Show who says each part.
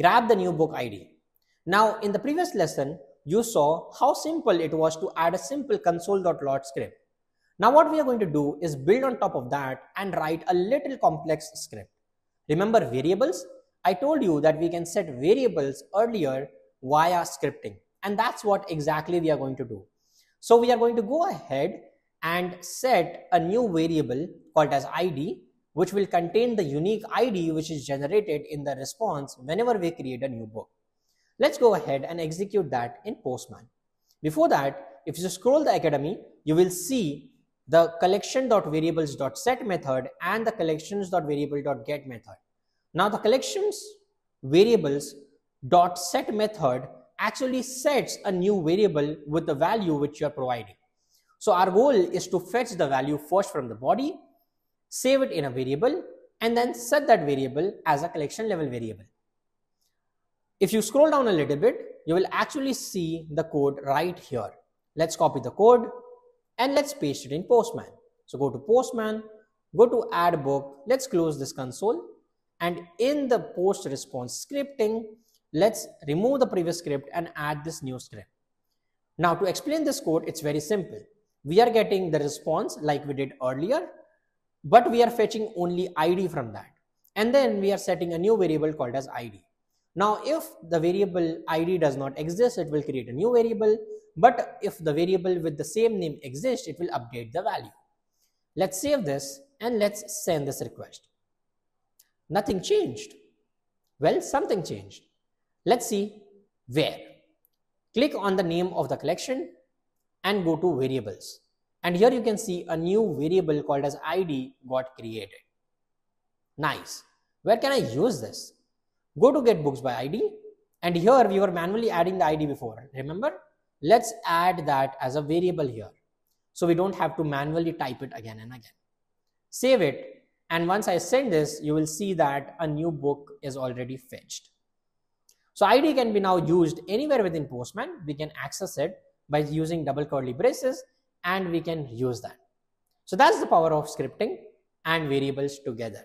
Speaker 1: grab the new book ID. Now in the previous lesson, you saw how simple it was to add a simple console.log script. Now what we are going to do is build on top of that and write a little complex script. Remember variables? I told you that we can set variables earlier via scripting and that's what exactly we are going to do. So we are going to go ahead and set a new variable called as id which will contain the unique id which is generated in the response whenever we create a new book. Let's go ahead and execute that in Postman. Before that, if you scroll the academy, you will see the collection.variables.set method and the collections.variable.get method. Now the collections variables dot set method actually sets a new variable with the value which you are providing. So our goal is to fetch the value first from the body, save it in a variable, and then set that variable as a collection level variable. If you scroll down a little bit, you will actually see the code right here. Let's copy the code and let's paste it in Postman. So go to Postman, go to add book, let's close this console and in the post response scripting, let's remove the previous script and add this new script. Now to explain this code, it's very simple we are getting the response like we did earlier, but we are fetching only ID from that. And then we are setting a new variable called as ID. Now, if the variable ID does not exist, it will create a new variable. But if the variable with the same name exists, it will update the value. Let's save this and let's send this request. Nothing changed. Well, something changed. Let's see where. Click on the name of the collection and go to variables. And here you can see a new variable called as ID got created. Nice. Where can I use this? Go to get books by ID and here we were manually adding the ID before. Remember? Let's add that as a variable here. So we don't have to manually type it again and again. Save it and once I send this, you will see that a new book is already fetched. So ID can be now used anywhere within Postman. We can access it by using double curly braces and we can use that. So that's the power of scripting and variables together.